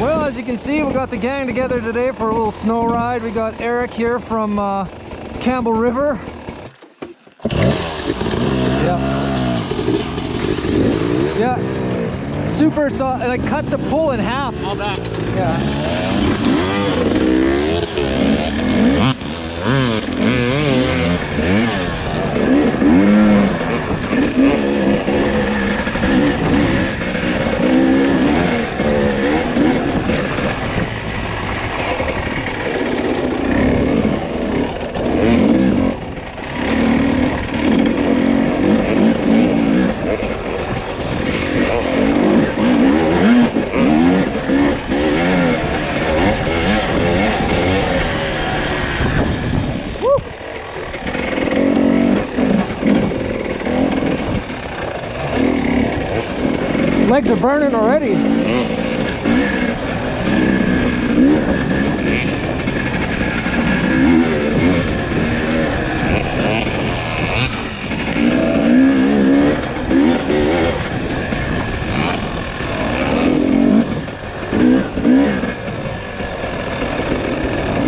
Well, as you can see, we got the gang together today for a little snow ride. We got Eric here from uh, Campbell River. Yeah. Yeah. Super soft, and I cut the pull in half. All back. Yeah. Legs are burning already.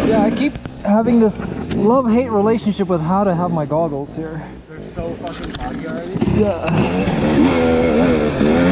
Yeah, I keep having this love-hate relationship with how to have my goggles here. They're so fucking foggy already. Yeah.